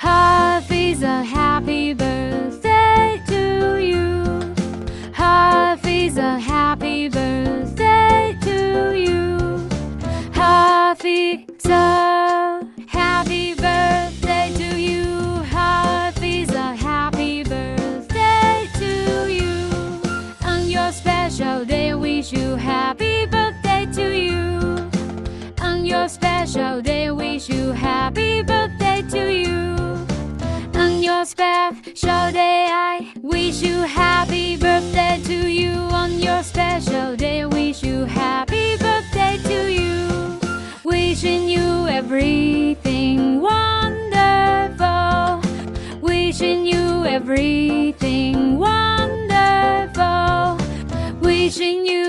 Haafizah happy birthday to you. Haafizah happy birthday to you. Haafizah happy birthday to you. Haafizah happy birthday to you. On your special day, wish you happy birthday to you. On your special day, wish you happy birthday special day, I wish you happy birthday to you. On your special day, wish you happy birthday to you. Wishing you everything wonderful. Wishing you everything wonderful. Wishing you